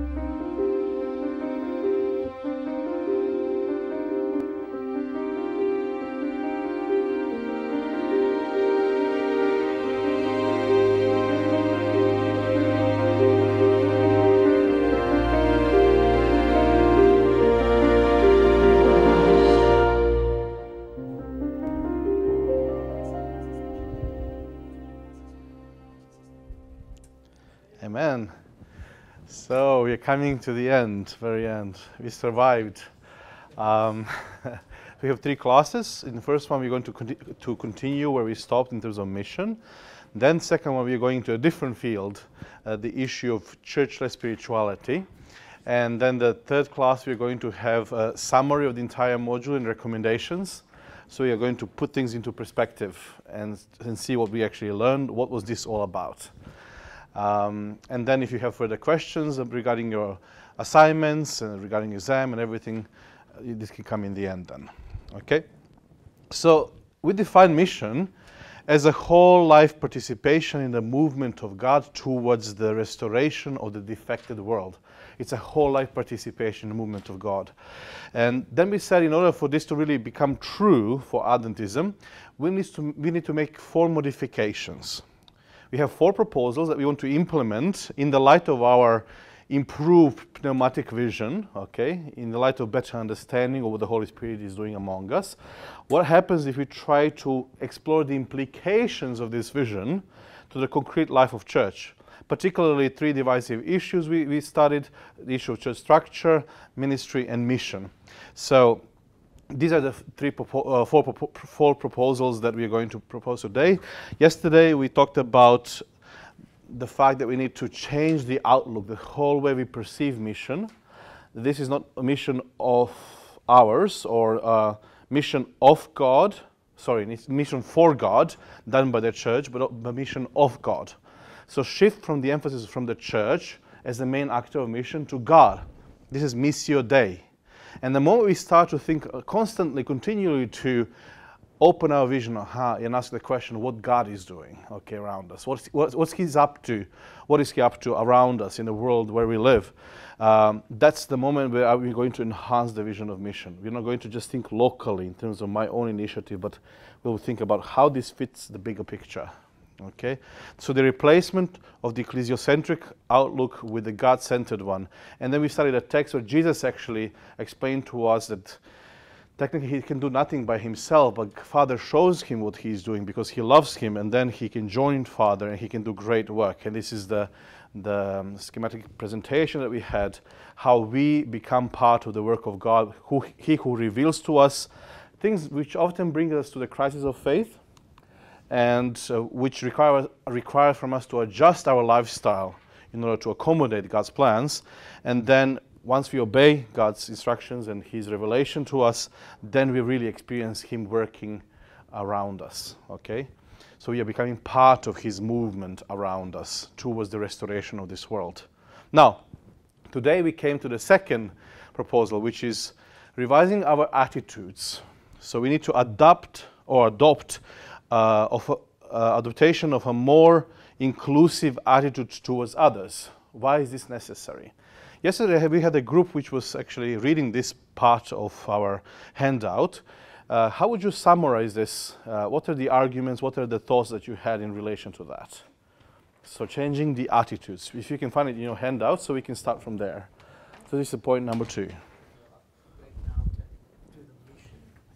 Amen. Coming to the end, very end. We survived. Um, we have three classes. In the first one, we're going to, to continue where we stopped in terms of mission. Then, second one, we're going to a different field, uh, the issue of church-led spirituality. And then the third class, we're going to have a summary of the entire module and recommendations. So we are going to put things into perspective and, and see what we actually learned. What was this all about? Um, and then if you have further questions regarding your assignments and regarding exam and everything, uh, this can come in the end then. Okay? So we define mission as a whole life participation in the movement of God towards the restoration of the defected world. It's a whole life participation in the movement of God. And then we said in order for this to really become true for Adventism, we need to, we need to make four modifications we have four proposals that we want to implement in the light of our improved pneumatic vision, okay, in the light of better understanding of what the Holy Spirit is doing among us. What happens if we try to explore the implications of this vision to the concrete life of church? Particularly three divisive issues we, we studied, the issue of church structure, ministry, and mission. So these are the three uh, four, four proposals that we are going to propose today. Yesterday we talked about the fact that we need to change the outlook, the whole way we perceive mission. This is not a mission of ours or a mission of God, sorry, it's mission for God done by the church, but a mission of God. So shift from the emphasis from the church as the main actor of mission to God. This is Missio Dei and the moment we start to think constantly, continually to open our vision and ask the question what God is doing okay, around us, what's, what's He's up to, what is He up to around us in the world where we live. Um, that's the moment where we're going to enhance the vision of mission. We're not going to just think locally in terms of my own initiative, but we'll think about how this fits the bigger picture. Okay, so the replacement of the ecclesiocentric outlook with the God-centered one, and then we studied a text where Jesus actually explained to us that technically he can do nothing by himself, but Father shows him what he's doing because he loves him, and then he can join Father and he can do great work. And this is the the um, schematic presentation that we had, how we become part of the work of God, who He who reveals to us things which often bring us to the crisis of faith and uh, which require, require from us to adjust our lifestyle in order to accommodate God's plans. And then once we obey God's instructions and His revelation to us, then we really experience Him working around us. Okay? So we are becoming part of His movement around us towards the restoration of this world. Now, today we came to the second proposal, which is revising our attitudes. So we need to adapt or adopt uh, of a, uh, adaptation of a more inclusive attitude towards others. Why is this necessary? Yesterday we had a group which was actually reading this part of our handout. Uh, how would you summarize this? Uh, what are the arguments, what are the thoughts that you had in relation to that? So changing the attitudes. If you can find it in your handout, so we can start from there. So this is point number two.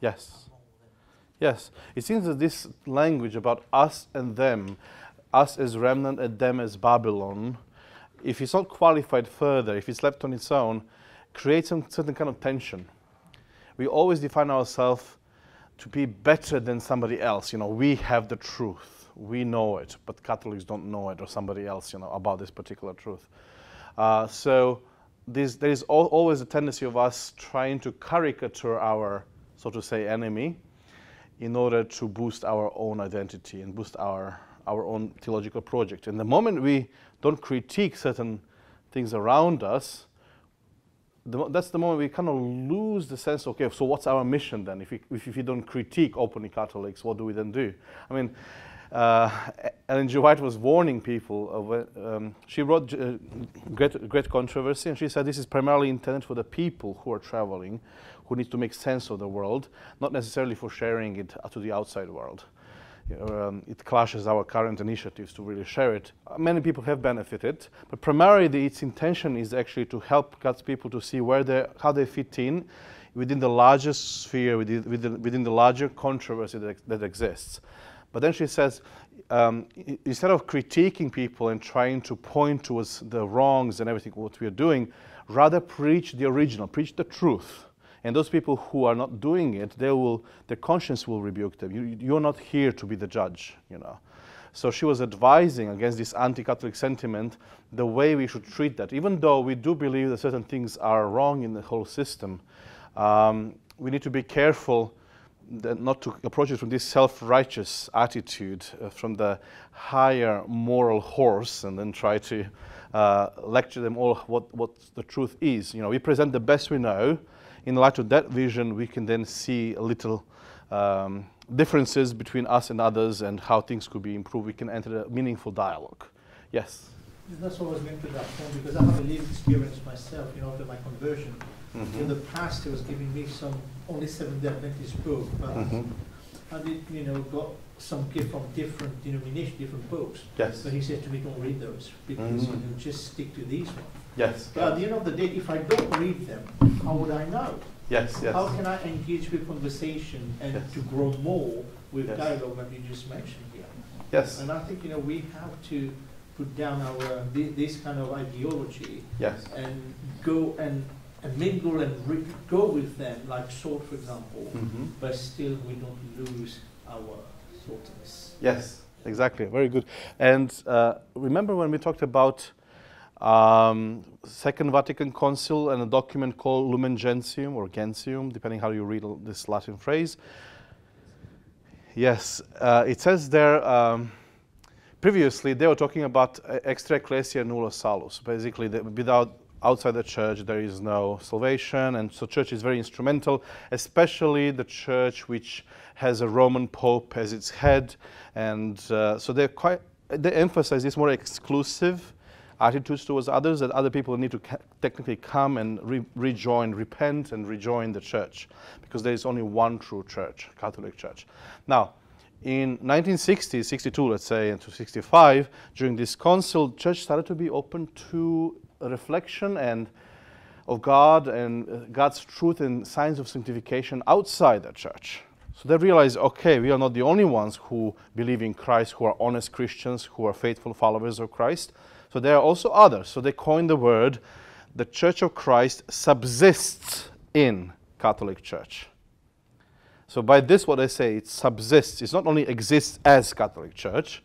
Yes. Yes, it seems that this language about us and them, us as remnant and them as Babylon, if it's not qualified further, if it's left on its own, creates some certain kind of tension. We always define ourselves to be better than somebody else. You know, we have the truth, we know it, but Catholics don't know it, or somebody else, you know, about this particular truth. Uh, so this, there is al always a tendency of us trying to caricature our, so to say, enemy in order to boost our own identity and boost our, our own theological project. And the moment we don't critique certain things around us, the, that's the moment we kind of lose the sense, okay, so what's our mission then? If we, if, if we don't critique openly Catholics, what do we then do? I mean, uh, Ellen G. White was warning people. Of, um, she wrote uh, great, great Controversy, and she said this is primarily intended for the people who are traveling, who need to make sense of the world, not necessarily for sharing it to the outside world. You know, um, it clashes our current initiatives to really share it. Many people have benefited, but primarily its intention is actually to help God's people to see where they, how they fit in within the larger sphere, within, within, within the larger controversy that, that exists. But then she says, um, instead of critiquing people and trying to point towards the wrongs and everything what we are doing, rather preach the original, preach the truth. And those people who are not doing it, they will, their conscience will rebuke them. You, you're not here to be the judge, you know. So she was advising against this anti-Catholic sentiment, the way we should treat that. Even though we do believe that certain things are wrong in the whole system, um, we need to be careful not to approach it from this self-righteous attitude, uh, from the higher moral horse, and then try to uh, lecture them all what, what the truth is. You know, we present the best we know. In light of that vision, we can then see a little um, differences between us and others and how things could be improved. We can enter a meaningful dialogue. Yes? That's what I was going to that point because I have a lived experience myself, you know, after my conversion. Mm-hmm. In the past, he was giving me some only Seventh-day Adventist book, but mm-hmm. I did, you know, got some gift from different denominations, different books. Yes. But he said to me, don't read those because mm. you know, just stick to these ones. Yes. But at the end of the day, if I don't read them, how would I know? Yes, yes. How can I engage with conversation and yes. to grow more with yes. dialogue that you just mentioned here? Yes. And I think you know we have to put down our this kind of ideology. Yes. And go and and mingle and re- go with them, like salt, for example, mm-hmm. but still we don't lose our saltiness. Yes, exactly. Very good. And uh, remember when we talked about um, Second Vatican Council and a document called Lumen Gentium or Gentium, depending how you read this Latin phrase. Yes, uh, it says there. Um, previously, they were talking about extra ecclesia nulla salus, basically the, without outside the church there is no salvation and so church is very instrumental especially the church which has a roman pope as its head. And uh, so they're quite they emphasize this more exclusive attitudes towards others that other people need to ca- technically come and re- rejoin repent and rejoin the church because there is only one true church catholic church. Now in 1960 62 let's say and to 65 during this council church started to be open to reflection and of God and uh, God's truth and signs of sanctification outside the church. So they realize, okay, we are not the only ones who believe in Christ, who are honest Christians, who are faithful followers of Christ. So there are also others. So they coined the word, the Church of Christ subsists in Catholic Church. So by this, what I say, it subsists. It not only exists as Catholic Church,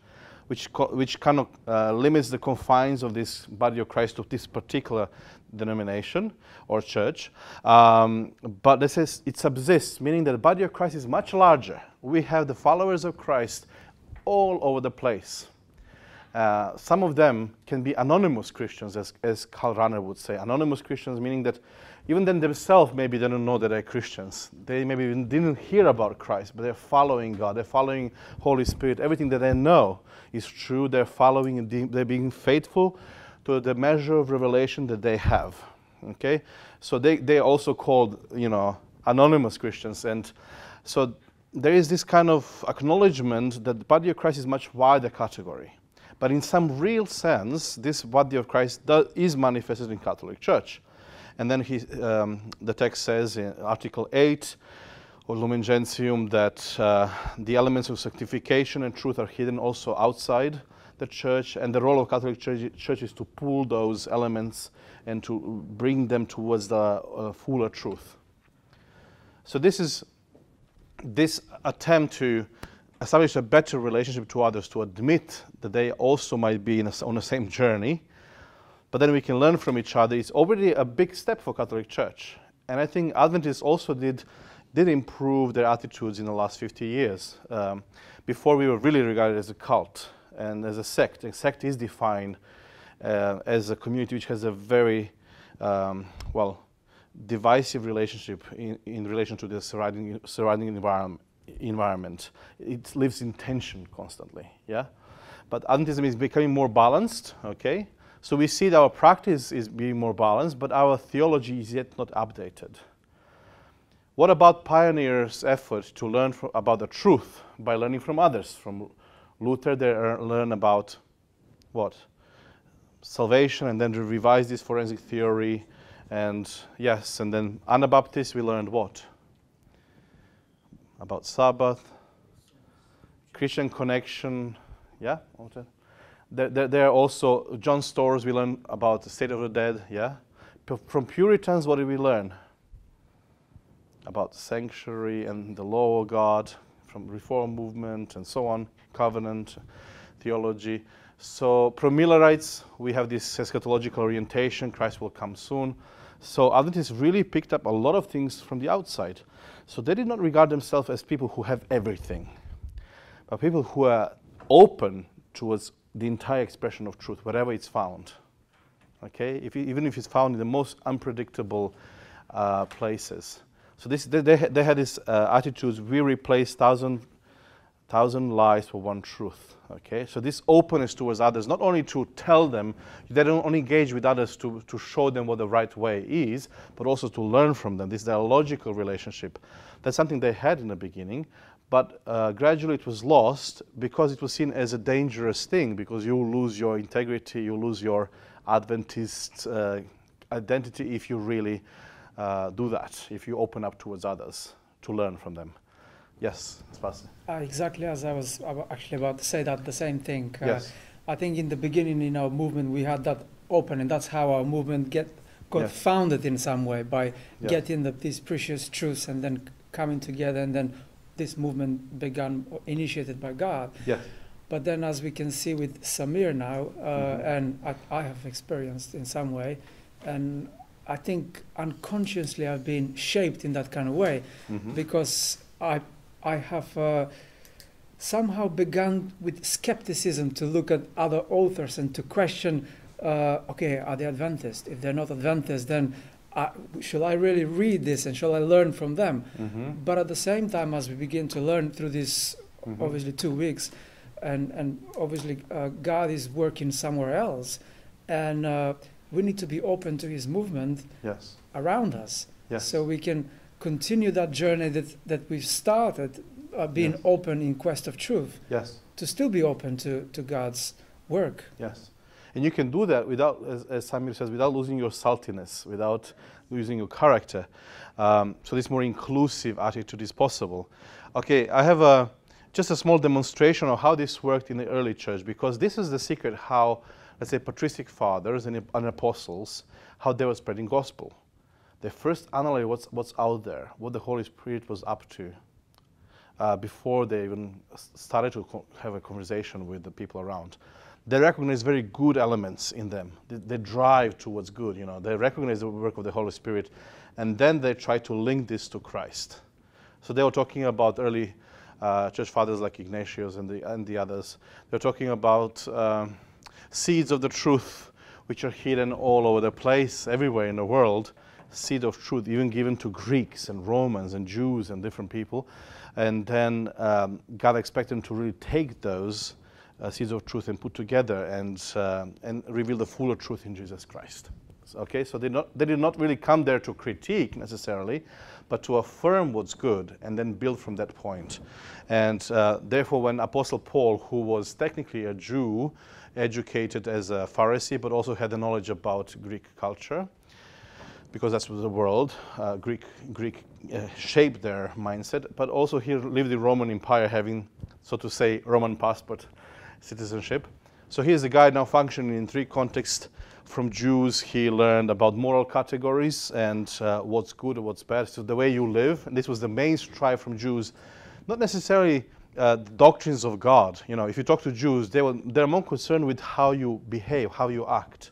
which, which kind of uh, limits the confines of this body of Christ of this particular denomination or church. Um, but this is, it subsists, meaning that the body of Christ is much larger. We have the followers of Christ all over the place. Uh, some of them can be anonymous Christians, as, as Karl Rahner would say. Anonymous Christians, meaning that even then themselves maybe they don't know that they're Christians. They maybe even didn't hear about Christ, but they're following God. They're following Holy Spirit. Everything that they know is true. They're following they're being faithful to the measure of revelation that they have. Okay, so they they also called you know anonymous Christians, and so there is this kind of acknowledgement that the body of Christ is much wider category. But in some real sense, this body of Christ does, is manifested in Catholic Church. And then he, um, the text says in Article 8 of Lumen Gentium that uh, the elements of sanctification and truth are hidden also outside the church, and the role of Catholic church, church is to pull those elements and to bring them towards the uh, fuller truth. So this is this attempt to establish a better relationship to others, to admit that they also might be a, on the same journey, but then we can learn from each other. It's already a big step for Catholic Church. And I think Adventists also did, did improve their attitudes in the last 50 years. Um, before we were really regarded as a cult and as a sect. A sect is defined uh, as a community which has a very, um, well, divisive relationship in, in relation to the surrounding, surrounding environment, environment. It lives in tension constantly. Yeah, but Adventism is becoming more balanced. Okay, so we see that our practice is being more balanced, but our theology is yet not updated. What about pioneers' effort to learn about the truth by learning from others? From Luther, they learn about what? Salvation, and then revise this forensic theory. And yes, and then Anabaptists, we learned what? About Sabbath, Christian connection. Yeah? There, are also, John Storrs, we learn about the state of the dead. Yeah? From Puritans, what did we learn? About sanctuary and the law of God from reform movement and so on, covenant theology. So pro-Millerites, we have this eschatological orientation, Christ will come soon. So Adventists really picked up a lot of things from the outside. So they did not regard themselves as people who have everything, but people who are open towards the entire expression of truth, wherever it's found. Okay, if, even if it's found in the most unpredictable uh, places. So this, they, they had this uh, attitude, we replace thousand, thousand lies for one truth. Okay, so this openness towards others, not only to tell them, they don't only engage with others to, to show them what the right way is, but also to learn from them. This dialogical relationship. That's something they had in the beginning, but uh, gradually it was lost because it was seen as a dangerous thing, because you lose your integrity, you lose your Adventist uh, identity if you really uh, do that if you open up towards others to learn from them. Yes. Uh, exactly as I was actually about to say that the same thing. Uh, yes. I think in the beginning in our movement we had that open, and that's how our movement get got yes. founded in some way by getting the, these precious truths and then coming together, and then this movement began initiated by God. Yes. But then, as we can see with Samir now, uh, mm-hmm. and I, I, have experienced in some way, and I think unconsciously I've been shaped in that kind of way mm-hmm. because I I have uh, somehow begun with skepticism to look at other authors and to question. Uh, okay, are they Adventists If they're not Adventists then uh, shall I really read this and shall I learn from them? Mm-hmm. But at the same time, as we begin to learn through these mm-hmm. obviously two weeks, and and obviously uh, God is working somewhere else, and uh, we need to be open to his movement yes. around us. Yes. so we can continue that journey that, that we've started uh, being yes. open in quest of truth. Yes. To still be open to, to god's work. Yes. And you can do that without as, as samir says without losing your saltiness without losing your character. Um, so this more inclusive attitude is possible. Okay i have a just a small demonstration of how this worked in the early church because this is the secret how let's say, patristic fathers and, and apostles, how they were spreading gospel. They first analyzed what's, what's out there, what the Holy Spirit was up to, uh, before they even started to have a conversation with the people around. They recognize very good elements in them. They, they, drive towards good, you know. They recognize the work of the Holy Spirit, and then they try to link this to Christ. So they were talking about early uh, church fathers like Ignatius and the, and the others. They're talking about... Um, seeds of the truth which are hidden all over the place, everywhere in the world. Seed of truth, even given to Greeks and Romans and Jews and different people. And then um, God expects them to really take those uh, seeds of truth and put together and, uh, and reveal the fuller truth in Jesus Christ. Okay, so they, not, they did not really come there to critique necessarily, but to affirm what's good and then build from that point. And uh, therefore, when Apostle Paul, who was technically a Jew, educated as a Pharisee, but also had the knowledge about Greek culture, because that's the world. Uh, Greek Greek uh, shaped their mindset, but also he lived in Roman Empire, having, so to say, Roman passport citizenship. So here's a guy now functioning in three contexts. From Jews, he learned about moral categories and uh, what's good and what's bad. So the way you live, and this was the main strive from Jews, not necessarily uh, doctrines of God. You know, if you talk to Jews, they will, they're more concerned with how you behave, how you act.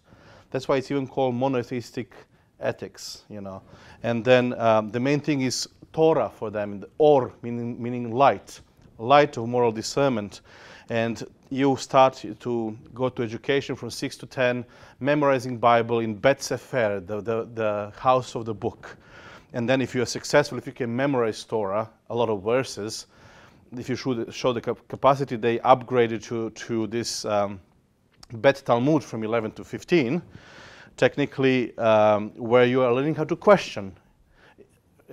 That's why it's even called monotheistic ethics. You know, and then um, the main thing is Torah for them, or meaning meaning light, light of moral discernment, and you start to go to education from six to ten, memorizing Bible in Bet Sefer, the, the, the house of the book. And then if you are successful, if you can memorize Torah, a lot of verses, if you should show the cap- capacity, they upgraded to, to this um, Bet Talmud from 11 to 15, technically um, where you are learning how to question.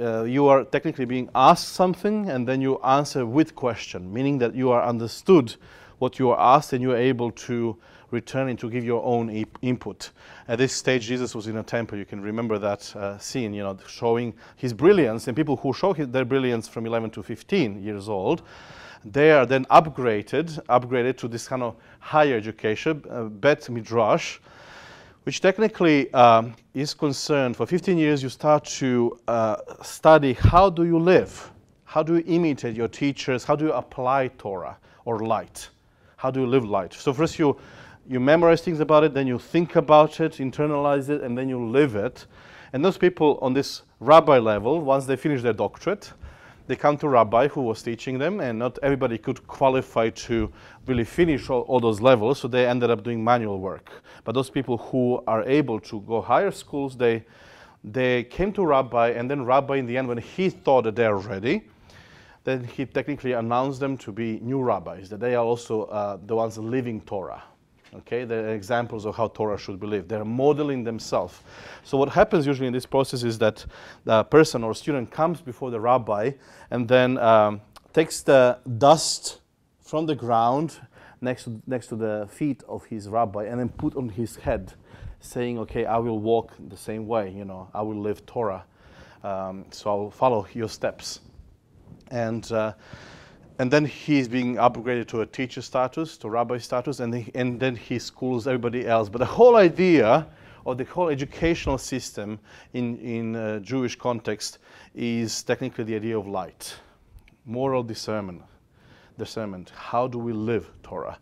Uh, you are technically being asked something and then you answer with question, meaning that you are understood what you are asked and you are able to return and to give your own input. At this stage, Jesus was in a temple. You can remember that uh, scene, you know, showing his brilliance. And people who show his, their brilliance from 11 to 15 years old, they are then upgraded, upgraded to this kind of higher education, uh, Bet Midrash, which technically um, is concerned for 15 years you start to uh, study how do you live how do you imitate your teachers how do you apply torah or light how do you live light? So first you you memorize things about it then you think about it internalize it and then you live it. And those people on this rabbi level once they finish their doctorate they come to rabbi who was teaching them and not everybody could qualify to really finish all, all, those levels so they ended up doing manual work. But those people who are able to go higher schools they they came to rabbi and then rabbi in the end when he thought that they're ready then he technically announced them to be new rabbis that they are also uh, the ones living torah Okay, they're examples of how Torah should be lived. They're modeling themselves. So what happens usually in this process is that the person or student comes before the rabbi and then um, takes the dust from the ground next to, next to the feet of his rabbi and then put on his head, saying, "Okay, I will walk the same way. You know, I will live Torah. Um, so I'll follow your steps." And uh, and then he's being upgraded to a teacher status, to rabbi status, and, he, and then he schools everybody else. But the whole idea of the whole educational system in, in uh, Jewish context is technically the idea of light, moral discernment, discernment. How do we live Torah?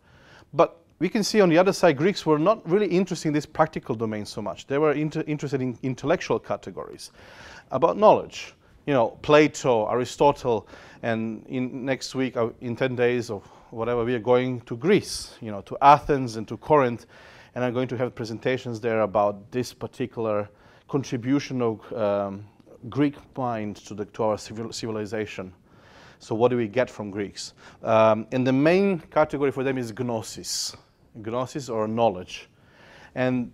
But we can see on the other side, Greeks were not really interested in this practical domain so much. They were inter- interested in intellectual categories about knowledge. You know, Plato, Aristotle, and in next week, uh, in 10 days or whatever, we are going to Greece, you know, to Athens and to Corinth, and I'm going to have presentations there about this particular contribution of um, Greek mind to, the, to our civil, civilization. So, what do we get from Greeks? Um, and the main category for them is gnosis, gnosis or knowledge. And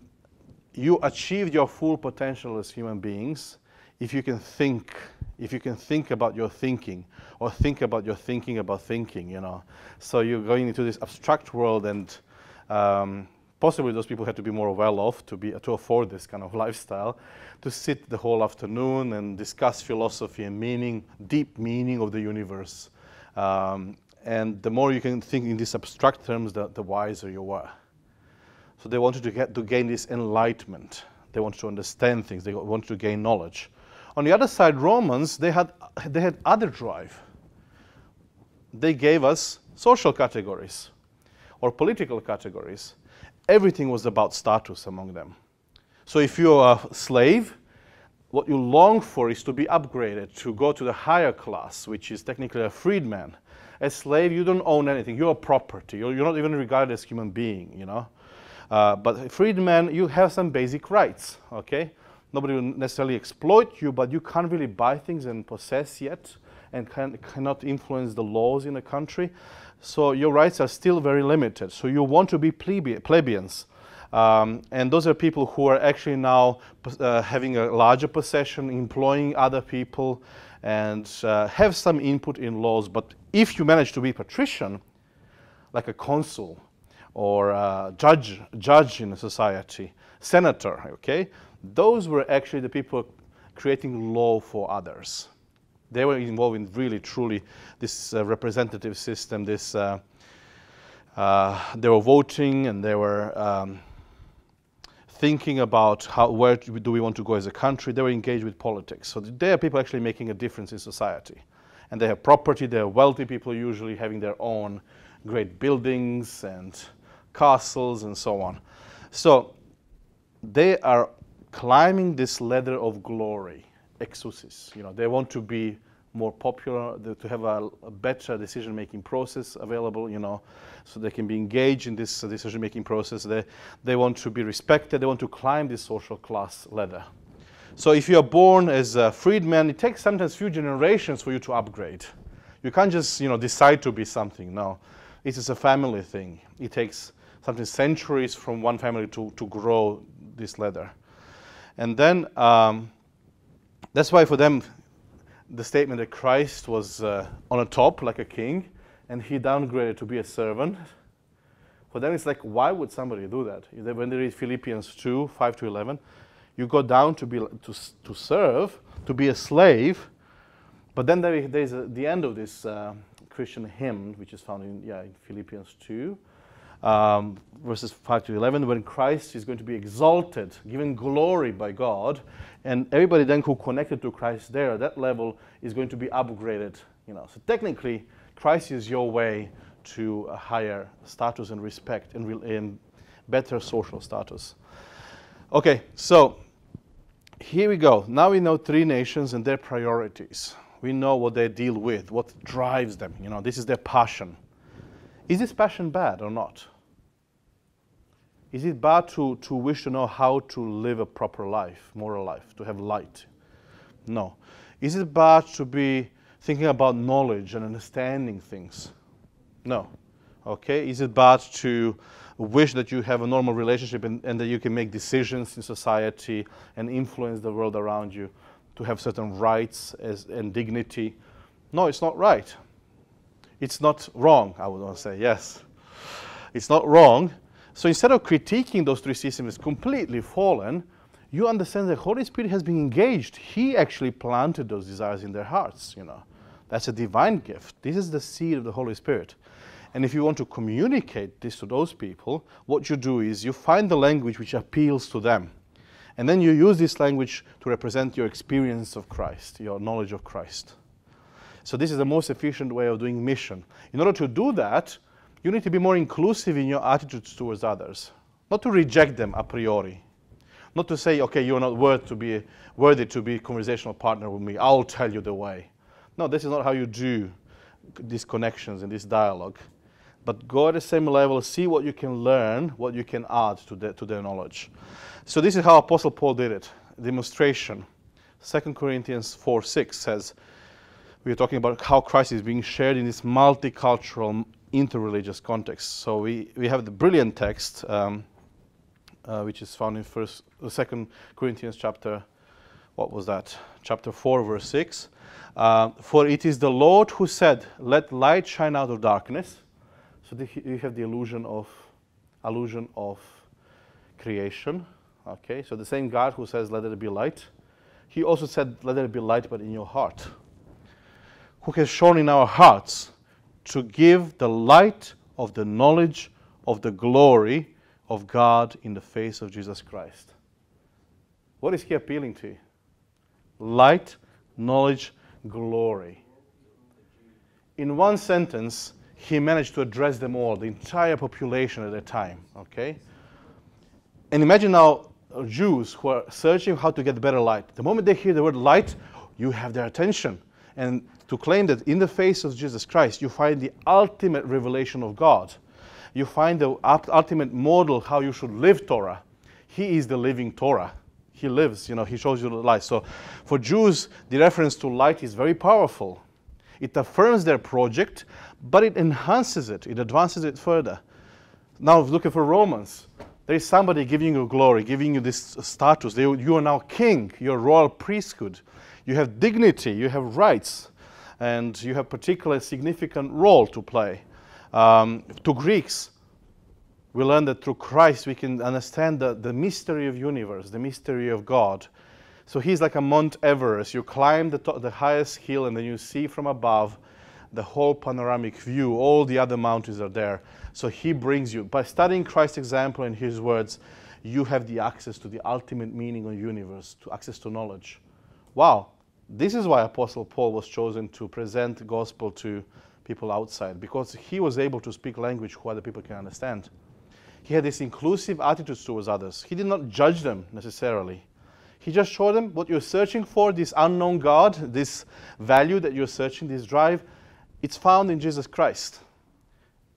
you achieve your full potential as human beings if you can think if you can think about your thinking or think about your thinking about thinking, you know. So you're going into this abstract world and um, possibly those people had to be more well off to, be, to afford this kind of lifestyle, to sit the whole afternoon and discuss philosophy and meaning, deep meaning of the universe. Um, and the more you can think in these abstract terms, the, the wiser you are. So they wanted to, get, to gain this enlightenment. They wanted to understand things. They wanted to gain knowledge. On the other side, Romans, they had, they had other drive. They gave us social categories or political categories. Everything was about status among them. So if you're a slave, what you long for is to be upgraded, to go to the higher class, which is technically a freedman. A slave, you don't own anything. You're a property. You're, you're not even regarded as human being, you know. Uh, but freedman, you have some basic rights, okay? Nobody will necessarily exploit you, but you can't really buy things and possess yet and can, cannot influence the laws in a country. So your rights are still very limited. So you want to be plebe- plebeians. Um, and those are people who are actually now uh, having a larger possession, employing other people, and uh, have some input in laws. But if you manage to be patrician, like a consul or a judge, judge in a society, senator, okay, those were actually the people creating law for others. They were involved in really, truly this uh, representative system. This uh, uh, they were voting and they were um, thinking about how where do we want to go as a country. They were engaged with politics. So they are people actually making a difference in society, and they have property. They are wealthy people, usually having their own great buildings and castles and so on. So they are climbing this ladder of glory, exousis. You know, they want to be more popular, to have a, a better decision-making process available, you know, so they can be engaged in this decision-making process. They, they want to be respected. They want to climb this social class ladder. So if you are born as a freedman, it takes sometimes few generations for you to upgrade. You can't just you know decide to be something. No, it is a family thing. It takes something centuries from one family to, to grow this ladder. And then um, that's why for them, the statement that Christ was uh, on a top like a king and he downgraded to be a servant. For them, it's like, why would somebody do that? When they read Philippians 2 5 to 11, you go down to, be, to, to serve, to be a slave. But then there, there's a, the end of this uh, Christian hymn, which is found in, yeah, in Philippians 2 um, verses 5 to 11, when Christ is going to be exalted, given glory by God, and everybody then who connected to Christ there, that level is going to be upgraded. You know, so technically, Christ is your way to a higher status and respect and, re- and better social status. Okay, so here we go. Now we know three nations and their priorities. We know what they deal with, what drives them. You know, this is their passion. Is this passion bad or not? Is it bad to, to wish to know how to live a proper life, moral life, to have light? No. Is it bad to be thinking about knowledge and understanding things? No. Okay? Is it bad to wish that you have a normal relationship and, and that you can make decisions in society and influence the world around you, to have certain rights as, and dignity? No, it's not right. It's not wrong, I would want to say, yes. It's not wrong. So instead of critiquing those three systems completely fallen, you understand the Holy Spirit has been engaged. He actually planted those desires in their hearts, you know. That's a divine gift. This is the seed of the Holy Spirit. And if you want to communicate this to those people, what you do is you find the language which appeals to them. And then you use this language to represent your experience of Christ, your knowledge of Christ. So this is the most efficient way of doing mission. In order to do that, you need to be more inclusive in your attitudes towards others, not to reject them a priori, not to say, okay, you're not worth to be worthy to be a conversational partner with me. I'll tell you the way. No, this is not how you do these connections and this dialogue. But go at the same level, see what you can learn, what you can add to, the, to their knowledge. So this is how Apostle Paul did it. Demonstration. 2 Corinthians 4 6 says, we are talking about how Christ is being shared in this multicultural, interreligious context. So we, we have the brilliant text, um, uh, which is found in First, uh, Second Corinthians chapter, what was that? Chapter four, verse six. Uh, For it is the Lord who said, "Let light shine out of darkness." So the, you have the illusion of, illusion of creation. Okay, so the same God who says, "Let there be light," He also said, "Let there be light, but in your heart." Who has shone in our hearts to give the light of the knowledge of the glory of God in the face of Jesus Christ. What is he appealing to? Light, knowledge, glory. In one sentence, he managed to address them all, the entire population at the time. Okay? And imagine now uh, Jews who are searching how to get better light. The moment they hear the word light, you have their attention. And to claim that in the face of Jesus Christ, you find the ultimate revelation of God. You find the ultimate model how you should live Torah. He is the living Torah. He lives, you know, he shows you the light. So for Jews, the reference to light is very powerful. It affirms their project, but it enhances it, it advances it further. Now, looking for Romans, there is somebody giving you glory, giving you this status. you are now king, you're royal priesthood. You have dignity, you have rights and you have particularly significant role to play. Um, to Greeks, we learn that through Christ we can understand the, the mystery of universe, the mystery of God. So he's like a Mount Everest. You climb the, the highest hill and then you see from above the whole panoramic view. All the other mountains are there. So he brings you, by studying Christ's example and his words, you have the access to the ultimate meaning of the universe, to access to knowledge. Wow, this is why Apostle Paul was chosen to present the gospel to people outside, because he was able to speak language who other people can understand. He had this inclusive attitude towards others. He did not judge them necessarily. He just showed them what you're searching for, this unknown God, this value that you're searching, this drive, it's found in Jesus Christ.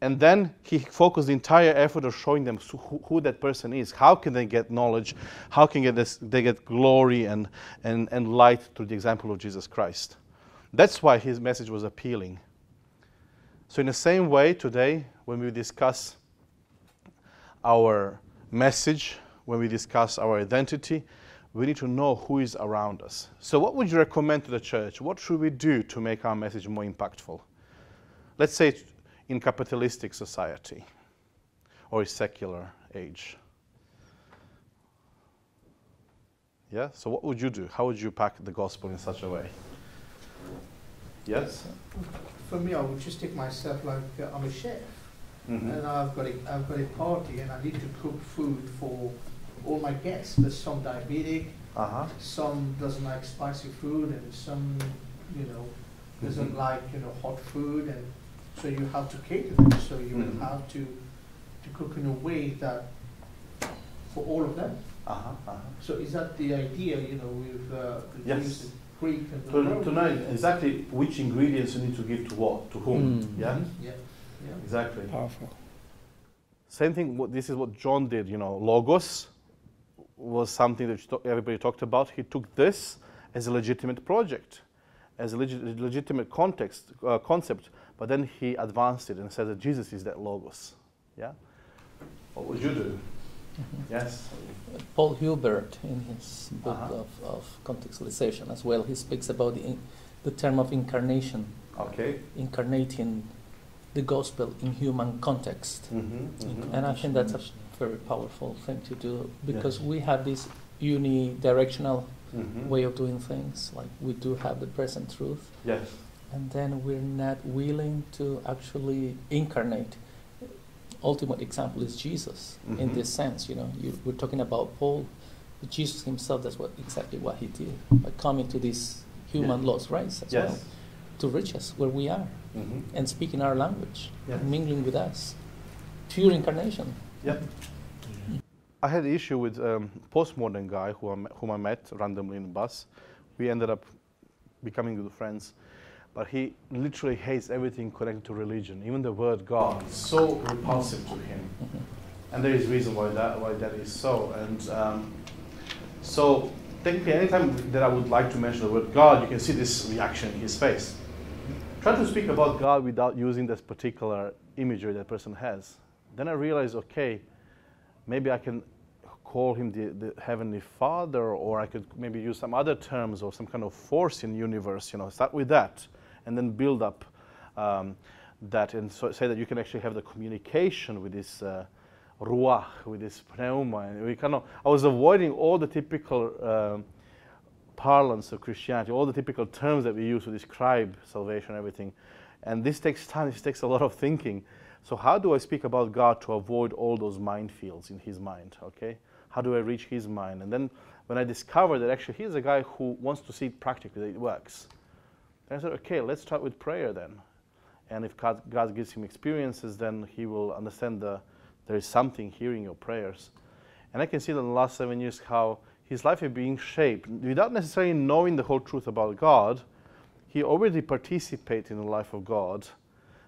And then he focused the entire effort of showing them who, who that person is. How can they get knowledge? How can get this, they get glory and, and, and light through the example of Jesus Christ? That's why his message was appealing. So, in the same way, today, when we discuss our message, when we discuss our identity, we need to know who is around us. So, what would you recommend to the church? What should we do to make our message more impactful? Let's say in capitalistic society or a secular age. Yeah? So, what would you do? How would you pack the gospel in such a way? Yes? For me, I would just take myself like uh, I'm a chef, Mhm. and I've got a I've got a party, and I need to cook food for all my guests. There's some diabetic, Uh huh. some doesn't like spicy food, and some, you know, doesn't Mhm. like you know hot food, and so you have to cater them. So you will have to to cook in a way that for all of them. Uh huh. Uh-huh. So is that the idea? You know, with uh, the Yes. Jews, Greek, and the To, Roman? to know exactly which ingredients you need to give to what, to whom. Mm. Yeah? Yeah. Yeah. Exactly. Powerful. Same thing, what, this is what John did, you know, Logos was something that everybody talked about. He took this as a legitimate project, as a legi- legitimate context, uh, concept, but then he advanced it and said that Jesus is that Logos. Yeah? What would you do? Yes? Paul Hiebert, in his book Uh-huh. of, of contextualization as well, he speaks about the, the term of incarnation, Okay. incarnating the gospel in human context. Mm-hmm. And I think that's a very powerful thing to do because Yeah. we have this unidirectional Mm-hmm. way of doing things, like we do have the present truth, Yes. And then we're not willing to actually incarnate. Ultimate example is Jesus in Mhm. this sense. You know, you, we're talking about Paul, but Jesus himself. That's what exactly what he did by coming to this human Yeah. lost race as Yes. well to reach us where we are Mm-hmm. and speaking our language, Yes. mingling with us. Pure incarnation. Yep. I had an issue with um, postmodern guy who I, whom I met randomly in the bus. We ended up becoming good friends, but he literally hates everything connected to religion, even the word God. It's so repulsive to him, Mhm. and there is reason why that why that is so. And um, so technically, anytime that I would like to mention the word God, you can see this reaction in his face. Try to speak about God without using this particular imagery that person has. Then I realized, okay, maybe I can call him the, the heavenly father or i could maybe use some other terms or some kind of force in the universe you know start with that and then build up um, that and so say that you can actually have the communication with this uh, ruach with this pneuma and we of i was avoiding all the typical um, parlance of christianity all the typical terms that we use to describe salvation everything and this takes time this takes a lot of thinking so how do I speak about God to avoid all those minefields in his mind? Okay, how do I reach his mind? And then when I discovered that actually he's a guy who wants to see it practically that it works, then I said, okay, let's start with prayer then. And if God, God gives him experiences, then he will understand the, there is something hearing your prayers. And I can see that in the last seven years how his life is being shaped without necessarily knowing the whole truth about God. He already participates in the life of God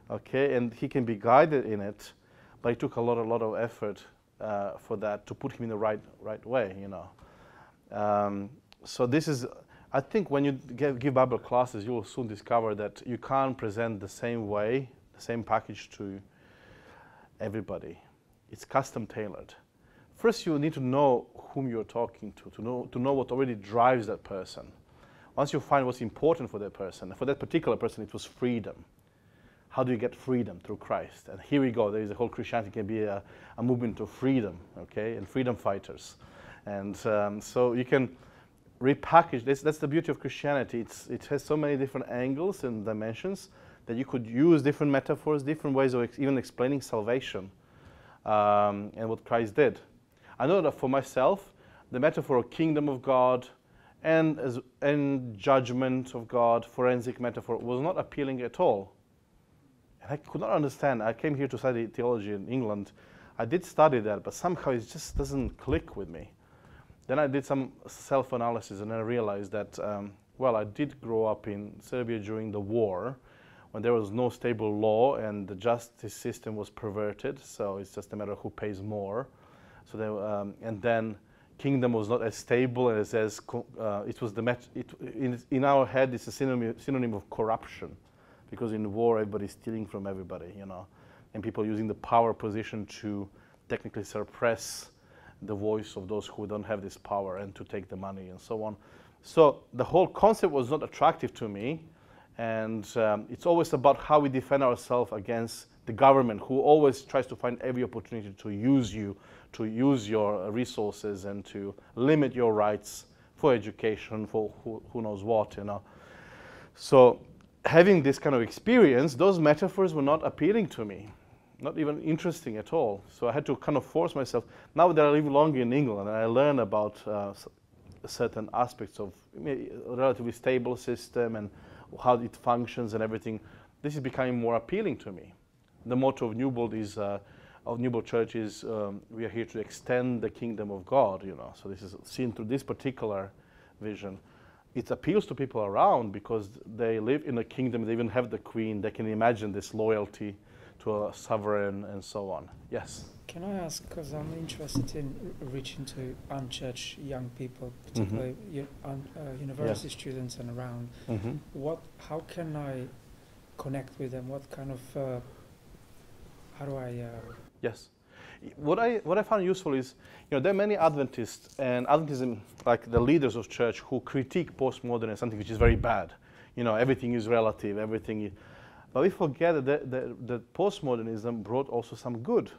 okay, and he can be guided in it, but it took a lot, a lot of effort uh, for that to put him in the right, right way, you know. Um, so this is, I think, when you give, give Bible classes, you will soon discover that you can't present the same way, the same package to everybody. It's custom tailored. First, you need to know whom you're talking to, to know, to know what already drives that person. Once you find what's important for that person, for that particular person, it was freedom how do you get freedom through Christ? And here we go. There is a whole Christianity can be a, a movement of freedom, okay, and freedom fighters. And um, so you can repackage this. That's the beauty of Christianity. It's, it has so many different angles and dimensions that you could use different metaphors, different ways of ex- even explaining salvation um, and what Christ did. I know that for myself, the metaphor of kingdom of God and, as, and judgment of God, forensic metaphor, was not appealing at all. And I could not understand. I came here to study theology in England. I did study that, but somehow it just doesn't click with me. Then I did some self analysis and I realized that, um, well, I did grow up in Serbia during the war when there was no stable law and the justice system was perverted, so it's just a matter of who pays more. So um, and then kingdom was not as stable as, as uh, it was the met- it, in, in our head it's a synonym, synonym of corruption because in war everybody's stealing from everybody, you know, and people using the power position to technically suppress the voice of those who don't have this power and to take the money and so on. So the whole concept was not attractive to me, and um, it's always about how we defend ourselves against the government, who always tries to find every opportunity to use you, to use your resources, and to limit your rights for education, for who, who knows what, you know. So having this kind of experience, those metaphors were not appealing to me not even interesting at all. So I had to kind of force myself. Now that I live longer in England and I learn about uh, certain aspects of a relatively stable system and how it functions and everything, this is becoming more appealing to me. The motto of Newbold is, uh, of Newbold Church is, um, we are here to extend the kingdom of God, you know. So this is seen through this particular vision. It appeals to people around because they live in a kingdom, they even have the queen, they can imagine this loyalty to a sovereign and so on. Yes? Can I ask, because I'm interested in reaching to unchurched young people, particularly mm-hmm. un, uh, university yes. students and around, mm-hmm. what, how can I connect with them? What kind of, uh, how do I... Uh, yes. What I, what I found useful is, you know, there are many Adventists and Adventism, like the leaders of church, who critique postmodern as something which is very bad. You know, everything is relative, everything is, but we forget that, that, that postmodernism brought also some good.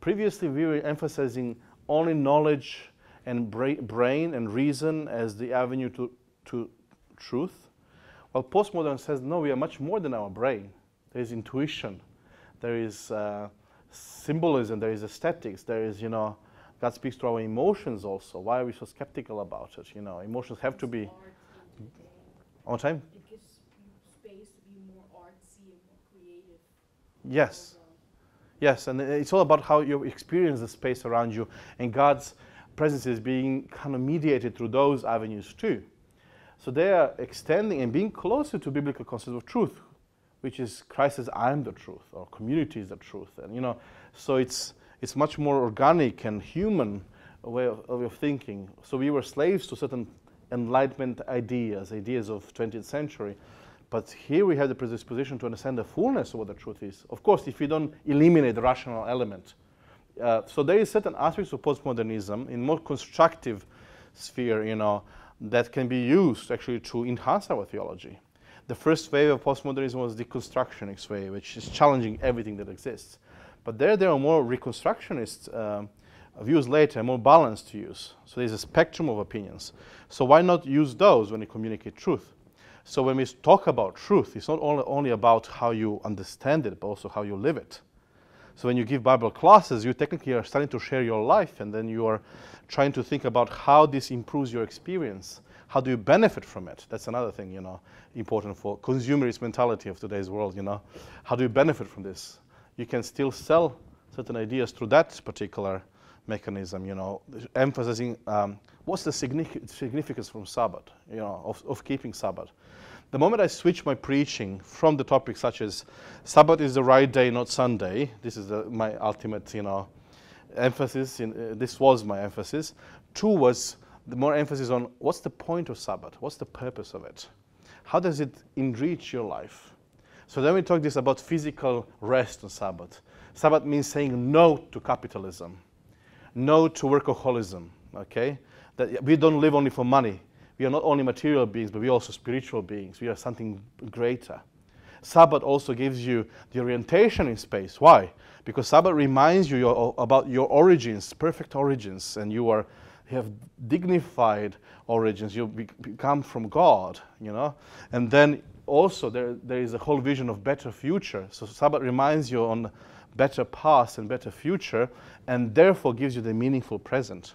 Previously, we were emphasizing only knowledge and bra- brain and reason as the avenue to, to truth. While postmodern says, no, we are much more than our brain. There is intuition, there is uh, symbolism, there is aesthetics, there is, you know, God speaks to our emotions also. Why are we so skeptical about it? You know, emotions have to be. On time? Yes. Yes, and it's all about how you experience the space around you, and God's presence is being kind of mediated through those avenues too. So they are extending and being closer to biblical concepts of truth, which is Christ says, "I am the truth," or "Community is the truth," and you know, so it's it's much more organic and human way of, way of thinking. So we were slaves to certain enlightenment ideas, ideas of 20th century, but here we have the predisposition to understand the fullness of what the truth is. Of course, if we don't eliminate the rational element. Uh, so there is certain aspects of postmodernism in more constructive sphere, you know, that can be used actually to enhance our theology. The first wave of postmodernism was the constructionist wave, which is challenging everything that exists. But there, there are more reconstructionist um, views later, more balanced views. So there's a spectrum of opinions. So why not use those when you communicate truth? So when we talk about truth, it's not only, only about how you understand it, but also how you live it. So when you give Bible classes, you technically are starting to share your life, and then you are trying to think about how this improves your experience. How do you benefit from it? That's another thing, you know, important for consumerist mentality of today's world, you know. How do you benefit from this? You can still sell certain ideas through that particular mechanism, you know, emphasizing um, what's the significance from Sabbath, you know, of, of keeping Sabbath. The moment I switch my preaching from the topics such as Sabbath is the right day, not Sunday, this is the, my ultimate, you know, emphasis, in, uh, this was my emphasis. Two was the more emphasis on what's the point of Sabbath, what's the purpose of it, how does it enrich your life. So then we talk this about physical rest on Sabbath. Sabbath means saying no to capitalism no to workaholism, okay? That we don't live only for money. We are not only material beings, but we are also spiritual beings. We are something greater. Sabbath also gives you the orientation in space. Why? Because Sabbath reminds you your, about your origins, perfect origins, and you are you have dignified origins. You be, come from God, you know. And then also there, there is a whole vision of better future. So Sabbath reminds you on better past and better future, and therefore gives you the meaningful present.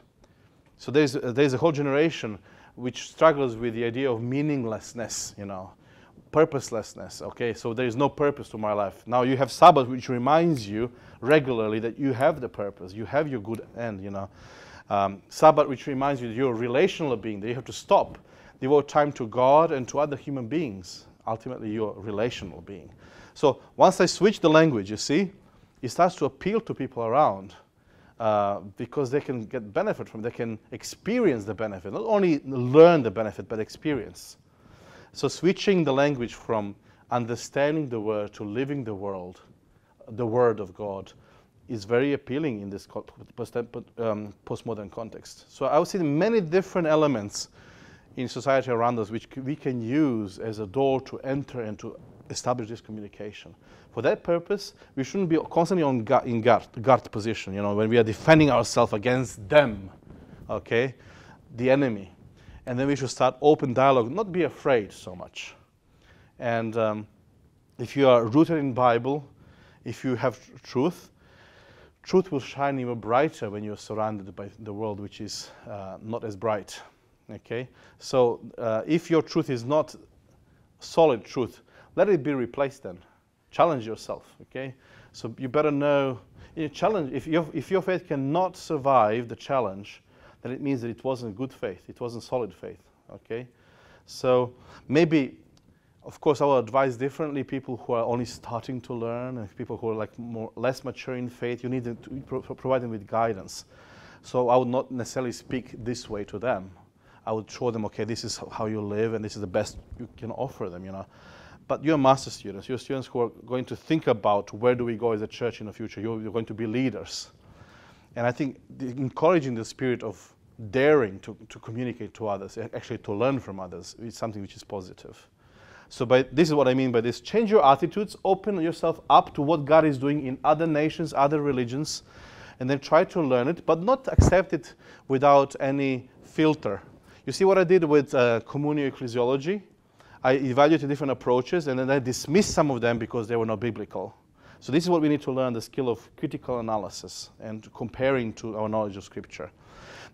So there's, uh, there's a whole generation which struggles with the idea of meaninglessness, you know, purposelessness. Okay, so there is no purpose to my life. Now you have Sabbath, which reminds you regularly that you have the purpose, you have your good end, you know. Um, Sabbath, which reminds you that you're a relational being, that you have to stop, devote time to God and to other human beings. Ultimately, you're a relational being. So once I switch the language, you see, it starts to appeal to people around uh, because they can get benefit from. They can experience the benefit, not only learn the benefit, but experience. So switching the language from understanding the word to living the world, the word of God, is very appealing in this um, postmodern context. So I would say many different elements in society around us which we can use as a door to enter and to establish this communication. For that purpose, we shouldn't be constantly on in guard, guard position, you know, when we are defending ourselves against them, okay, the enemy. And then we should start open dialogue, not be afraid so much. And um, if you are rooted in Bible, if you have tr- truth, truth will shine even brighter when you're surrounded by the world which is uh, not as bright. Okay? So uh, if your truth is not solid truth, let it be replaced then. Challenge yourself. Okay? So you better know. You challenge if your if your faith cannot survive the challenge, then it means that it wasn't good faith. It wasn't solid faith. Okay? So maybe of course, I will advise differently people who are only starting to learn and people who are like more less mature in faith. You need to pro- provide them with guidance. So I would not necessarily speak this way to them. I would show them, okay, this is how you live, and this is the best you can offer them. You know, but you're master students. You're students who are going to think about where do we go as a church in the future. You're, you're going to be leaders, and I think the, encouraging the spirit of daring to, to communicate to others, actually to learn from others, is something which is positive. So by, this is what I mean by this. Change your attitudes, open yourself up to what God is doing in other nations, other religions, and then try to learn it, but not accept it without any filter. You see what I did with uh, communio ecclesiology? I evaluated different approaches and then I dismissed some of them because they were not biblical. So this is what we need to learn, the skill of critical analysis and comparing to our knowledge of Scripture.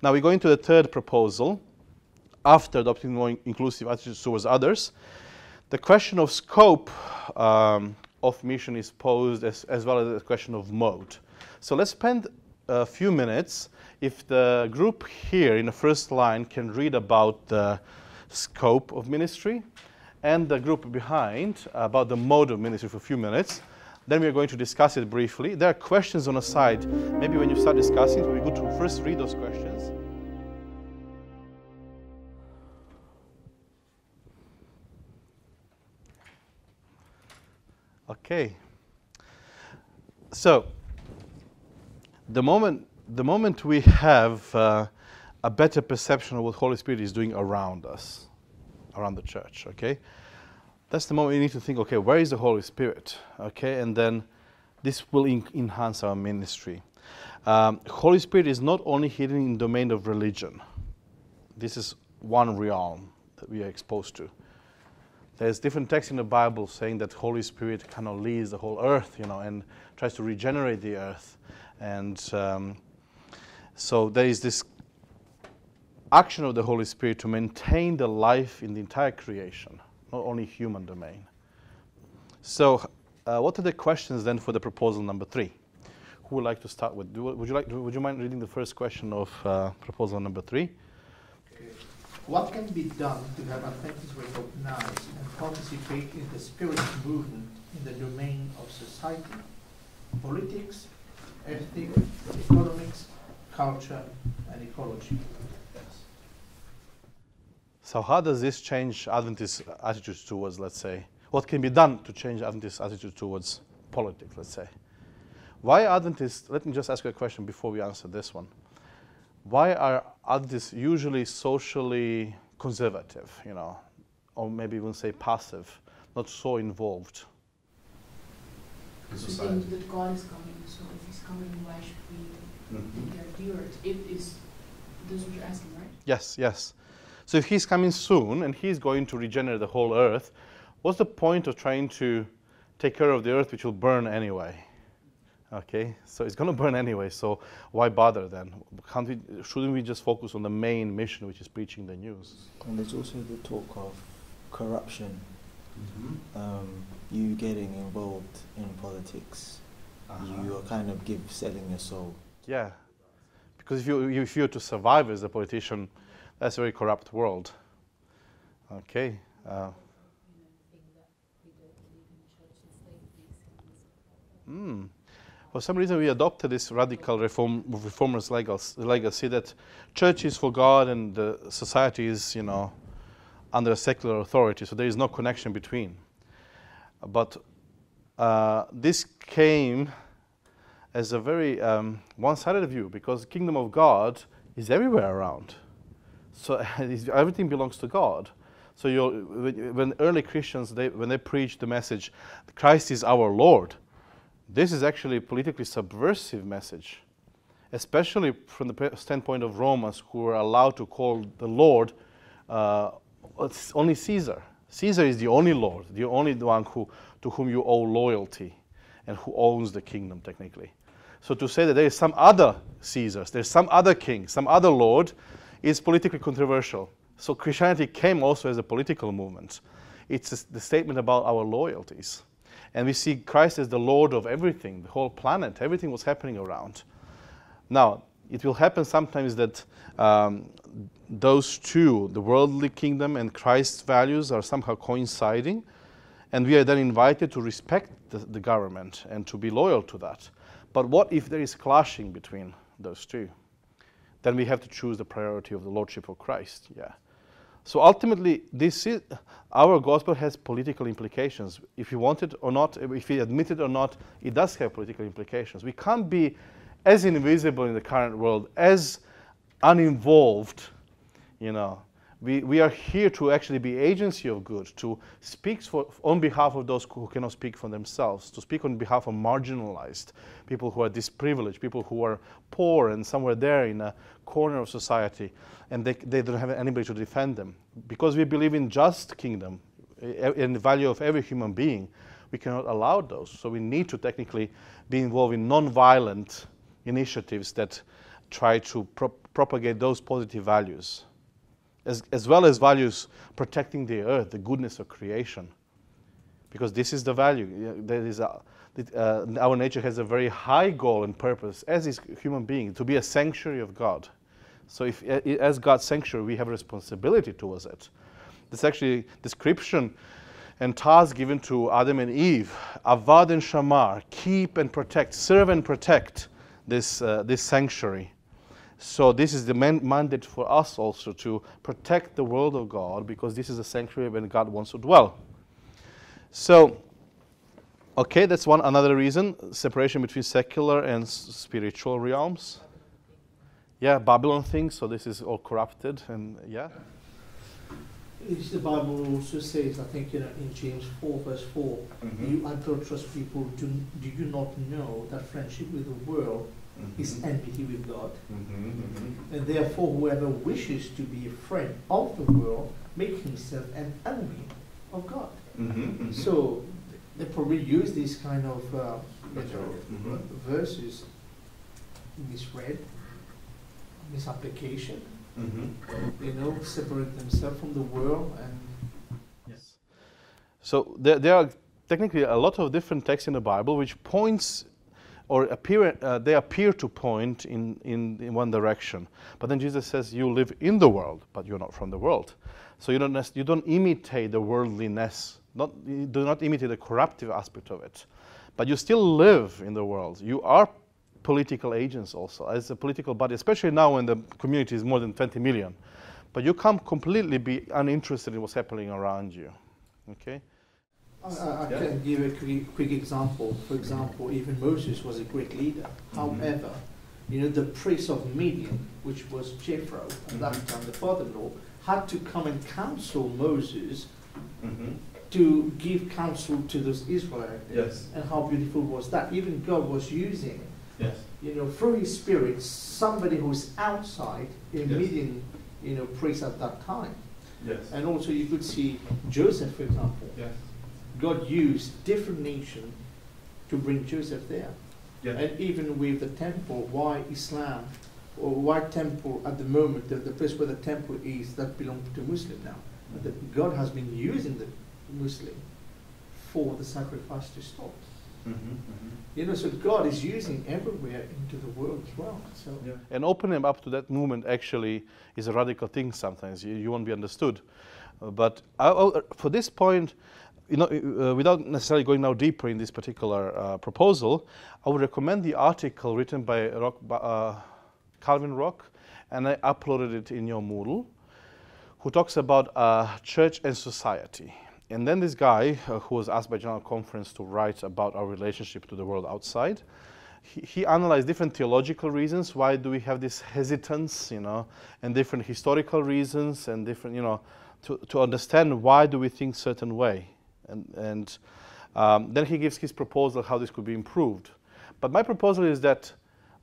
Now we go into the third proposal. After adopting more inclusive attitudes towards others, the question of scope um, of mission is posed as, as well as the question of mode. So let's spend a few minutes. If the group here in the first line can read about the scope of ministry, and the group behind about the mode of ministry for a few minutes, then we are going to discuss it briefly. There are questions on the side. Maybe when you start discussing, it would be good to first read those questions. Okay. So, the moment, the moment we have uh, a better perception of what Holy Spirit is doing around us, around the church, okay, that's the moment you need to think, okay, where is the Holy Spirit? Okay, and then this will enhance our ministry. Um, Holy Spirit is not only hidden in domain of religion. This is one realm that we are exposed to there's different texts in the Bible saying that Holy Spirit kind of leads the whole earth, you know, and tries to regenerate the earth. And um, so there is this action of the Holy Spirit to maintain the life in the entire creation, not only human domain. So, uh, what are the questions then for the proposal number three? Who would like to start with? Do, would you like? Would you mind reading the first question of uh, proposal number three? What can be done to have Adventists recognize and participate in the spirit movement in the domain of society, politics, ethics, economics, culture, and ecology? So, how does this change Adventist attitudes towards, let's say, what can be done to change Adventist attitude towards politics, let's say? Why Adventists, let me just ask you a question before we answer this one. Why are Adventists usually socially conservative, you know, or maybe even say passive, not so involved? We think that God is coming, so if He's coming, why should we get the earth? It is, that's what you're asking, right? Yes, yes. So if he's coming soon and he's going to regenerate the whole earth, what's the point of trying to take care of the earth which will burn anyway? Okay, so it's going to burn anyway, so why bother then? Can't we, shouldn't we just focus on the main mission, which is preaching the news? And there's also the talk of corruption, um, you getting involved in politics. You are kind of give selling your soul. Yeah, because if you if you're to survive as a politician, that's a very corrupt world. Okay. Uh, Hmm. For some reason, we adopted this radical reform, reformers legacy that church is for God and the society is, you know, under a secular authority. So there is no connection between. But uh, this came as a very um, one-sided view because the kingdom of God is everywhere around. So everything belongs to God. So when early Christians, they, when they preach the message, Christ is our Lord, this is actually a politically subversive message, especially from the standpoint of Romans who were allowed to call the Lord uh, only Caesar. Caesar is the only Lord, the only one who, to whom you owe loyalty and who owns the kingdom technically. So to say that there is some other Caesars, there's some other king, some other Lord, is politically controversial. So Christianity came also as a political movement. It's the statement about our loyalties. And we see Christ as the Lord of everything, the whole planet, everything was happening around. Now, it will happen sometimes that um, those two, the worldly kingdom and Christ's values, are somehow coinciding. And we are then invited to respect the, the government and to be loyal to that. But what if there is clashing between those two? Then we have to choose the priority of the Lordship of Christ. Yeah. So ultimately, this is, our gospel has political implications. If you want it or not, if you admit it or not, it does have political implications. We can't be as invisible in the current world, as uninvolved, you know. We, we are here to actually be agency of good, to speak for, on behalf of those who cannot speak for themselves, to speak on behalf of marginalized people who are disprivileged, people who are poor and somewhere there in a corner of society and they, they don't have anybody to defend them. Because we believe in just kingdom, eh, eh, in the value of every human being, we cannot allow those. So we need to technically be involved in non-violent initiatives that try to pro propagate those positive values, as, as well as values protecting the earth, the goodness of creation. Because this is the value. There is a, uh, our nature has a very high goal and purpose, as is human being, to be a sanctuary of God. So if, as God's sanctuary, we have a responsibility towards it. This actually description and task given to Adam and Eve, avad and shamar, keep and protect, serve and protect this, uh, this sanctuary. So this is the man mandate for us also to protect the world of God because this is a sanctuary where God wants to dwell. So, okay, that's one another reason, separation between secular and spiritual realms yeah, Babylon thing, so this is all corrupted, and yeah. It's the Bible also says, I think you know, in James 4, verse 4, mm-hmm. you adulterous people, do, do you not know that friendship with the world mm-hmm. is enmity with God? Mm-hmm, mm-hmm. and therefore, whoever wishes to be a friend of the world make himself an enemy of God. Mm-hmm, mm-hmm. So they probably use these kind of uh, verses misread misapplication. Mm-hmm. You know, separate themselves from the world and. Yes. So there, there are technically a lot of different texts in the Bible which points or appear, uh, they appear to point in, in, in one direction. But then Jesus says, You live in the world, but you're not from the world. So you don't, you don't imitate the worldliness, not, you do not imitate the corruptive aspect of it. But you still live in the world. You are political agents also, as a political body, especially now when the community is more than 20 million. But you can't completely be uninterested in what's happening around you. Okay? I, I yeah. can give a quick, quick, example. For example, even Moses was a great leader. Mm-hmm. However, you know, the priest of Midian, which was Jethro, at mm-hmm. that time the father-in-law, had to come and counsel Moses mm-hmm. to give counsel to those Israelites. Yes. And how beautiful was that? Even God was using Yes. You know, through his spirit, somebody who's outside a yes. Midian, you know, priest at that time. Yes. And also you could see Joseph, for example. Yes. God used different nation to bring Joseph there. Yes. And even with the temple, why Islam or why temple at the moment, the, the place where the temple is, that belongs to Muslim now. That God has been using the Muslim for the sacrifice to stop. Mm-hmm, mm-hmm. You know, so God is using everywhere into the world as well. So yeah. and opening up to that movement actually is a radical thing. Sometimes you, you won't be understood, uh, but I, uh, for this point, you know, uh, without necessarily going now deeper in this particular uh, proposal, I would recommend the article written by Rock, uh, Calvin Rock, and I uploaded it in your Moodle, who talks about uh, church and society. and then this guy uh, who was asked by General Conference to write about our relationship to the world outside, he, he, analyzed different theological reasons. Why do we have this hesitance, you know, and different historical reasons and different, you know, to, to understand why do we think certain way. And, and um, then he gives his proposal how this could be improved. But my proposal is that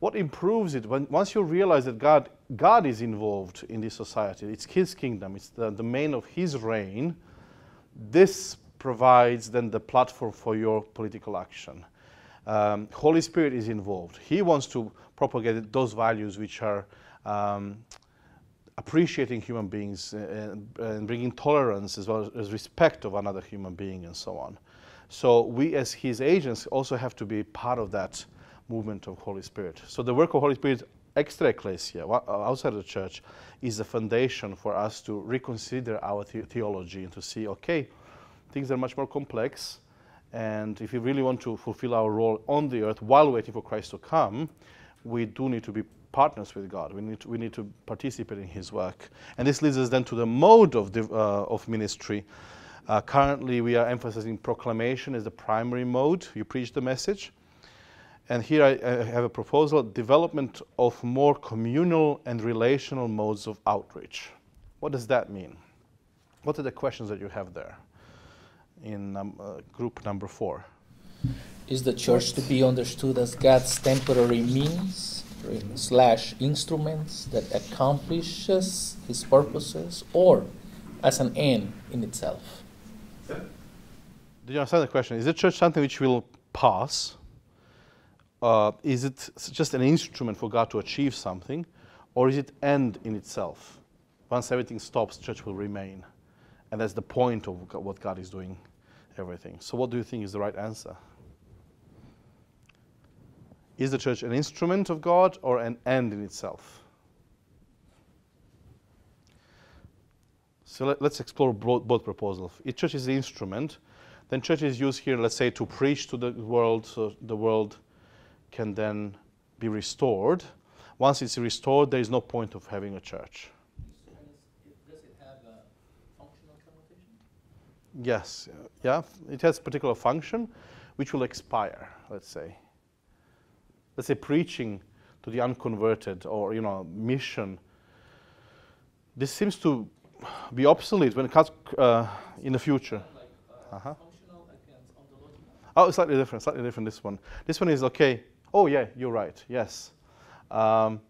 what improves it, when, once you realize that God, God is involved in this society, it's his kingdom, it's the domain of his reign, this provides then the platform for your political action. Um, Holy Spirit is involved. He wants to propagate those values which are um, appreciating human beings and, and, bringing tolerance as well as respect of another human being and so on. So we as his agents also have to be part of that movement of Holy Spirit. So the work of Holy Spirit extra ecclesia, uh, outside of the church, is the foundation for us to reconsider our the theology and to see, okay, things are much more complex. And if we really want to fulfill our role on the earth while waiting for Christ to come, we do need to be partners with God. We need to, we need to participate in His work. And this leads us then to the mode of, uh, of ministry. Uh, currently, we are emphasizing proclamation as the primary mode. You preach the message. And here I, I, have a proposal, development of more communal and relational modes of outreach. What does that mean? What are the questions that you have there in um, uh, group number four? Is the church to be understood as God's temporary means slash instruments that accomplishes his purposes or as an end in itself? Do you understand the question? Is the church something which will pass? uh, is it just an instrument for God to achieve something, or is it end in itself? Once everything stops, church will remain. And that's the point of what God is doing, everything. So, what do you think is the right answer? Is the church an instrument of God or an end in itself? So let, us explore both, both, proposals. If church is the instrument, then church is used here, let's say, to preach to the world, so the world can then be restored. Once it's restored, there is no point of having a church. Yes, yeah, it has a particular function which will expire, let's say. Let's say preaching to the unconverted or, you know, mission. This seems to be obsolete when it comes uh, in the future. Uh, uh-huh. Oh, slightly different, slightly different this one. This one is okay Oh, yeah, you're right. Yes. Um,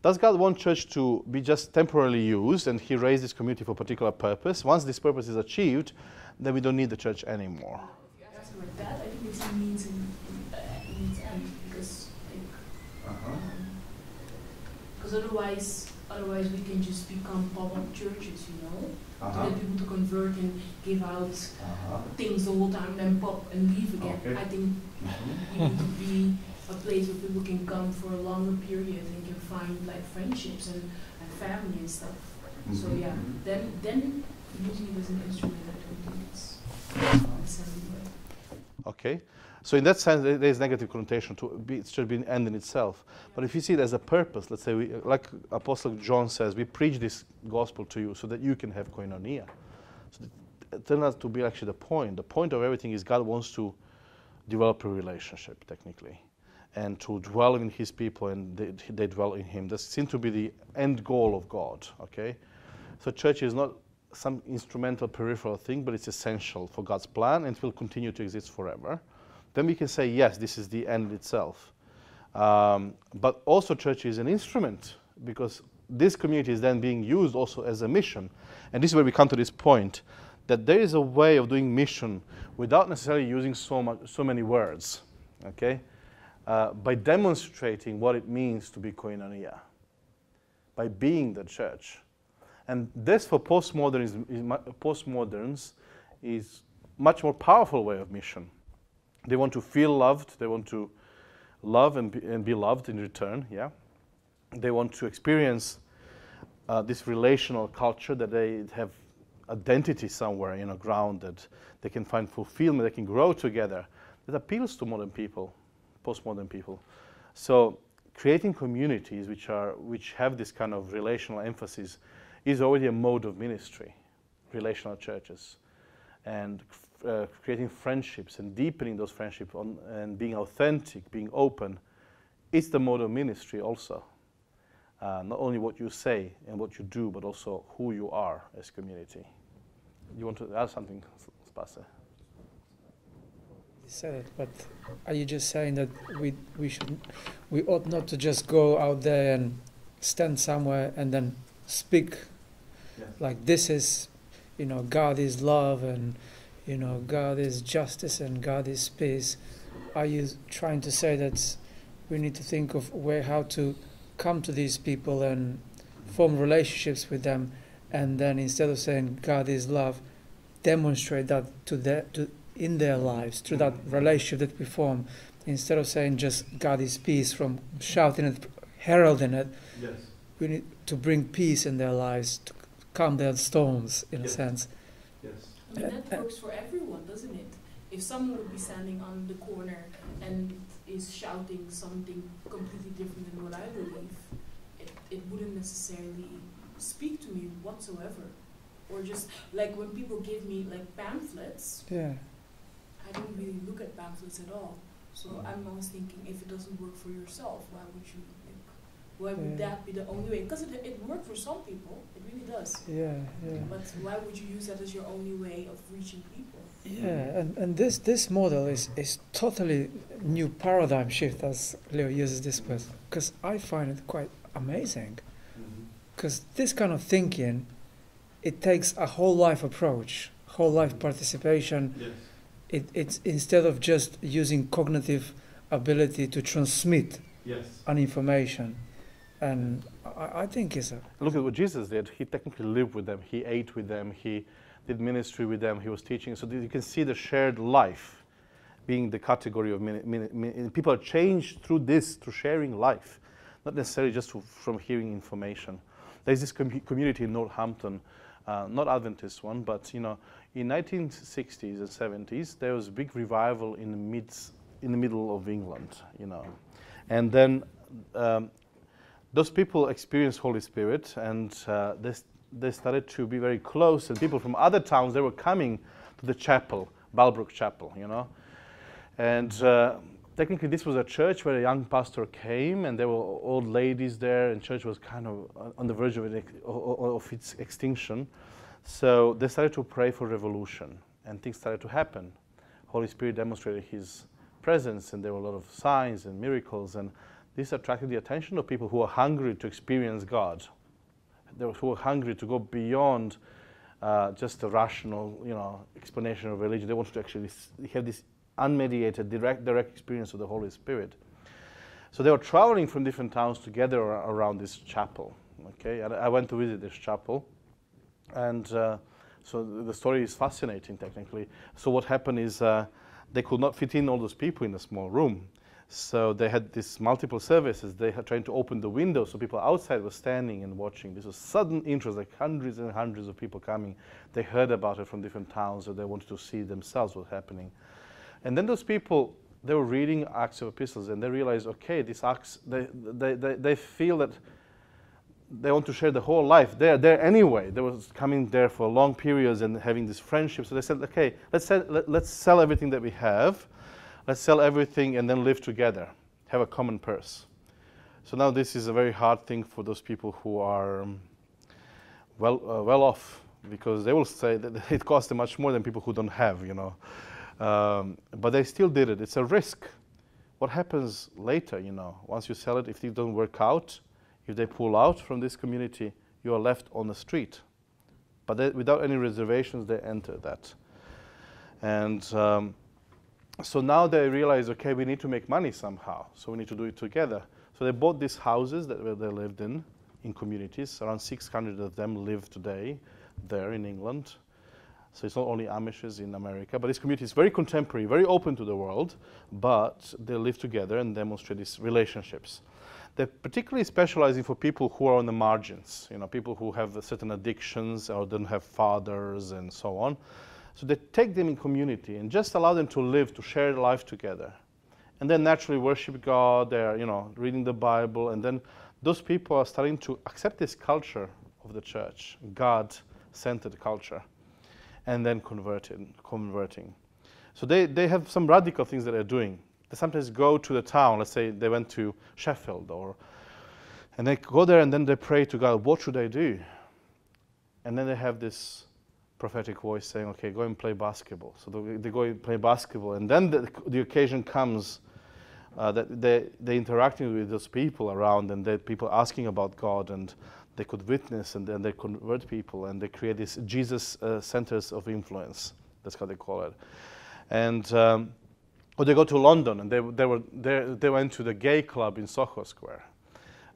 does God want church to be just temporarily used and He raised this community for a particular purpose? Once this purpose is achieved, then we don't need the church anymore. If you ask like that, I think it means in, in, uh, in its end because like, uh-huh. Um, otherwise, otherwise we can just become pop-up churches, you know, uh-huh. to get people to convert and give out uh-huh. things the whole time, then pop and leave again. Okay. I think mm-hmm. we need to be a place where people can come for a longer period and can find like friendships and, and family and stuff. Mm-hmm. So yeah, then then using it as an instrument, I don't think it's Okay. So in that sense, there is negative connotation to be, it should be an end in itself. But if you see it as a purpose, let's say, we, like Apostle John says, we preach this gospel to you so that you can have koinonia. So it turned out to be actually the point. The point of everything is God wants to develop a relationship, technically and to dwell in his people and they, they, dwell in him. That seems to be the end goal of God, okay? So church is not some instrumental peripheral thing, but it's essential for God's plan and it will continue to exist forever. Then we can say, yes, this is the end itself. Um, but also church is an instrument because this community is then being used also as a mission. And this is where we come to this point that there is a way of doing mission without necessarily using so, much, so many words, okay? uh, by demonstrating what it means to be koinonia, by being the church. And this for postmoderns, postmoderns is much more powerful way of mission. They want to feel loved, they want to love and be, and be loved in return, yeah? They want to experience uh, this relational culture that they have identity somewhere, you know, grounded. They can find fulfillment, they can grow together. That appeals to modern people postmodern people. So creating communities which are which have this kind of relational emphasis is already a mode of ministry, relational churches. and uh, creating friendships and deepening those friendships on, and being authentic, being open, is the mode of ministry also. Uh, not only what you say and what you do, but also who you are as community. You want to add something, Spase? You said it, but are you just saying that we we should we ought not to just go out there and stand somewhere and then speak Yes. like this is, you know, God is love and you know God is justice and God is peace. Are you trying to say that we need to think of where how to come to these people and form relationships with them, and then instead of saying God is love, demonstrate that to their to in their lives through that relationship that we form, instead of saying just God is peace from shouting it, heralding it. Yes. We need to bring peace in their lives, to calm their storms, in a sense. Yes. Mean, that works for everyone, doesn't it? If someone would be standing on the corner and is shouting something completely different than what I believe, it, it wouldn't necessarily speak to me whatsoever. Or just like when people give me like pamphlets, Yeah. I don't really look at pamphlets at all. So mm. I'm always thinking, if it doesn't work for yourself, why would you? Like, why would Yeah. that be the only way? Because it, it worked for some people, it really does. Yeah, yeah. But why would you use that as your only way of reaching people? Yeah, and, and this, this model is, is totally new paradigm shift, as Leo uses this word, because I find it quite amazing. Mm-hmm. Because this kind of thinking, it takes a whole life approach, whole life mm-hmm. participation. Yes. It, it's instead of just using cognitive ability to transmit Yes. an information, and I, I think it's a Look at what Jesus did. He technically lived with them. He ate with them. He did ministry with them. He was teaching. So you can see the shared life being the category of mini, mini, mini, people are changed through this, through sharing life, not necessarily just to, from hearing information. There's this com- community in Northampton, uh, not Adventist one, but you know, in 1960s and 70s, there was a big revival in the mid, in the middle of England, you know, and then um, those people experienced Holy Spirit and uh, they, they started to be very close. And people from other towns, they were coming to the chapel, Bugbrooke Chapel, you know. And uh, technically, this was a church where a young pastor came, and there were old ladies there, and church was kind of uh, on the verge of, of its extinction. So they started to pray for revolution, and things started to happen. Holy Spirit demonstrated His presence, and there were a lot of signs and miracles, and this attracted the attention of people who were hungry to experience God. Who were hungry to go beyond uh, just a rational, you know, explanation of religion. They wanted to actually have this unmediated, direct, direct experience of the Holy Spirit. So they were traveling from different towns together around this chapel. Okay, and I went to visit this chapel, and uh, so the story is fascinating technically. So what happened is uh, they could not fit in all those people in a small room. So they had these multiple services. They had trying to open the window so people outside were standing and watching. This was sudden interest, like hundreds and hundreds of people coming. They heard about it from different towns, so they wanted to see themselves what's happening. And then those people, they were reading Acts of Apostles, and they realized, okay, these Acts, they, they, they, they feel that they want to share the whole life. They're there anyway. They was coming there for long periods and having this friendship. So they said, okay, let's let, let's sell everything that we have. Let's sell everything and then live together, have a common purse. So now this is a very hard thing for those people who are um, well, uh, well off because they will say that it costs them much more than people who don't have, you know. Um, but they still did it. It's a risk. What happens later, you know, once you sell it, if it don't work out, if they pull out from this community, you are left on the street. But they, without any reservations, they enter that. And um, so now they realize, okay, we need to make money somehow. So we need to do it together. So they bought these houses that they lived in, in communities. Around 600 of them live today there in England. So it's not only Amishes in America, but this community is very contemporary, very open to the world, but they live together and demonstrate these relationships. They're particularly specializing for people who are on the margins, you know, people who have certain addictions or don't have fathers and so on. So they take them in community and just allow them to live, to share life together. And then naturally worship God, they're, you know, reading the Bible, and then those people are starting to accept this culture of the church, God-centered culture. and then converting. converting. So they, they have some radical things that they're doing. They sometimes go to the town, let's say they went to Sheffield, or, and they go there and then they pray to God, what should I do? And then they have this prophetic voice saying, okay, go and play basketball. So they, go and play basketball. And then the, the occasion comes uh, that they, they're interacting with those people around and they people asking about God and they could witness and then they convert people and they create these Jesus uh, centers of influence. That's how they call it. And um, or they go to London and they, they, were, they, they went to the gay club in Soho Square.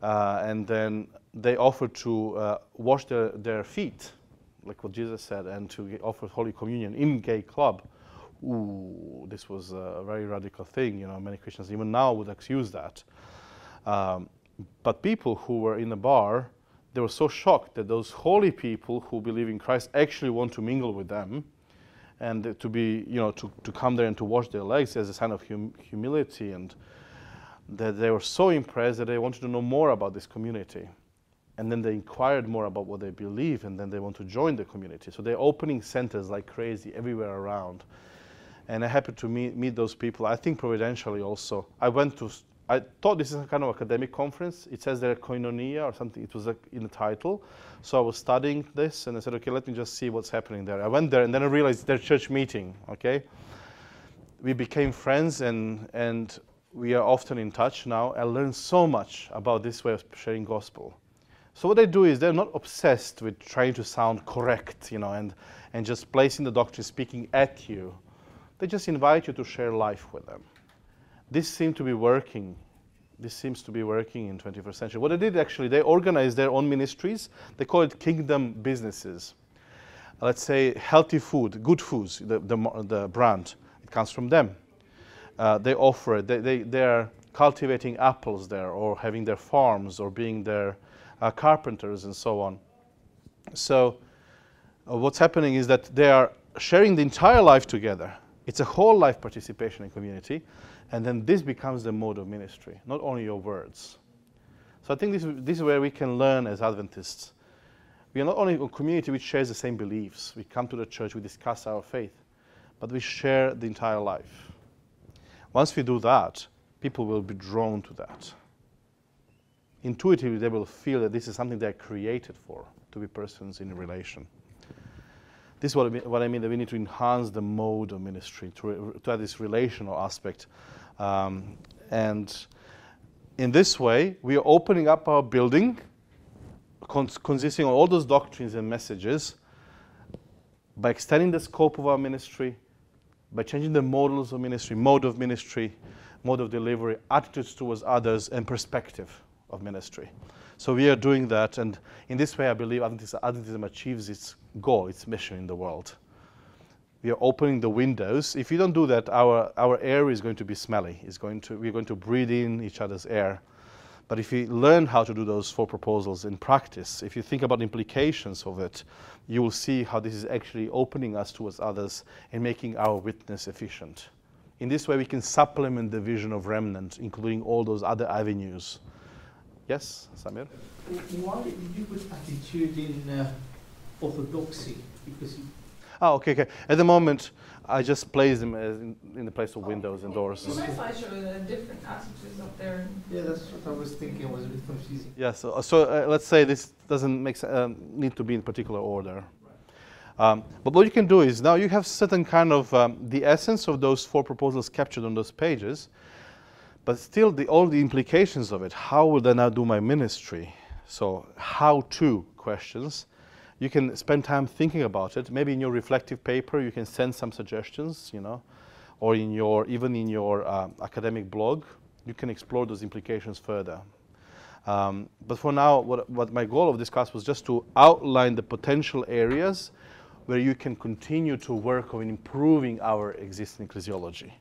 Uh, and then they offered to uh, wash their, their feet like what Jesus said, and to offer Holy Communion in gay club. Ooh, this was a very radical thing. You know, many Christians even now would excuse that. Um, but people who were in the bar, they were so shocked that those holy people who believe in Christ actually want to mingle with them, and to be, you know, to, to come there and to wash their legs as a sign of hum- humility, and that they were so impressed that they wanted to know more about this community and then they inquired more about what they believe and then they want to join the community. So they're opening centers like crazy everywhere around. And i happened to meet, meet those people i think providentially also. I went to i thought this is a kind of academic conference. It says there koinonia or something. It was like in the title. So i was studying this and i said okay let me just see what's happening there. I went there and then i realized their church meeting okay? We became friends and and we are often in touch now. I learned so much about this way of sharing gospel so what they do is they're not obsessed with trying to sound correct, you know, and, and just placing the doctrine speaking at you. They just invite you to share life with them. This seemed to be working. This seems to be working in 21st century. What they did actually, they organized their own ministries. They call it kingdom businesses. Let's say healthy food, good foods, the, the, the brand, it comes from them. Uh, they offer it. They, they, they're cultivating apples there or having their farms or being their uh, carpenters, and so on. So, uh, what's happening is that they are sharing the entire life together. It's a whole life participation in community, and then this becomes the mode of ministry, not only your words. So, I think this, this is where we can learn as Adventists. We are not only a community which shares the same beliefs, we come to the church, we discuss our faith, but we share the entire life. Once we do that, people will be drawn to that intuitively they will feel that this is something they're created for, to be persons in relation. This is what I mean, what I mean that we need to enhance the mode of ministry, to, to have this relational aspect. Um, and in this way, we are opening up our building, cons- consisting of all those doctrines and messages, by extending the scope of our ministry, by changing the models of ministry, mode of ministry, mode of delivery, attitudes towards others, and perspective of ministry. So we are doing that, and in this way, I believe Adventism achieves its goal, its mission in the world. We are opening the windows. If you don't do that, our, our air is going to be smelly. It's going to, we're going to breathe in each other's air. But if you learn how to do those four proposals in practice, if you think about implications of it, you will see how this is actually opening us towards others and making our witness efficient. In this way, we can supplement the vision of remnant, including all those other avenues Yes, Samir? Why did you put attitude in uh, orthodoxy? Because you Oh, okay, okay. At the moment, I just place them in, in, the place of windows and doors. You might find uh, different attitudes up there. Yeah, that's what I was thinking. It was a bit confusing. Yeah, so, so uh, let's say this doesn't make um, need to be in particular order. Um, but what you can do is now you have certain kind of um, the essence of those four proposals captured on those pages, but still, the, all the implications of it. How will I now do my ministry? So, how to questions. You can spend time thinking about it. Maybe in your reflective paper, you can send some suggestions, you know, or in your even in your uh, academic blog, you can explore those implications further. Um, but for now, what, what my goal of this class was just to outline the potential areas where you can continue to work on improving our existing ecclesiology.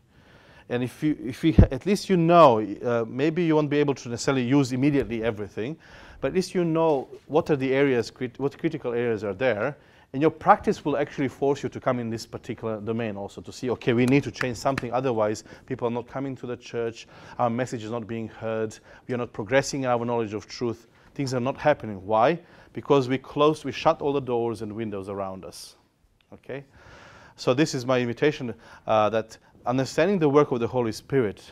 And if you, if you, at least you know, uh, maybe you won't be able to necessarily use immediately everything, but at least you know what are the areas, crit- what critical areas are there, and your practice will actually force you to come in this particular domain also to see, okay, we need to change something, otherwise people are not coming to the church, our message is not being heard, we are not progressing in our knowledge of truth, things are not happening. Why? Because we closed, we shut all the doors and windows around us. Okay? So, this is my invitation uh, that understanding the work of the Holy Spirit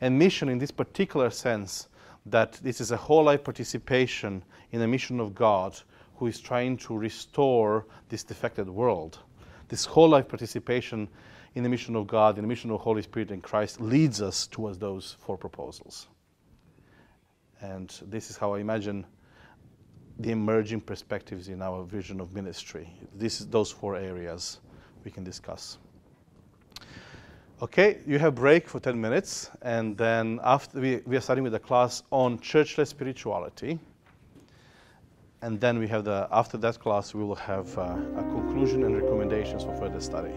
and mission in this particular sense, that this is a whole life participation in the mission of God who is trying to restore this defected world. This whole life participation in the mission of God, in the mission of Holy Spirit and Christ, leads us towards those four proposals. And this is how I imagine the emerging perspectives in our vision of ministry. This is those four areas we can discuss. Okay, you have break for 10 minutes, and then after we, we are starting with a class on churchless spirituality. And then we have the after that class we will have uh, a conclusion and recommendations for further study.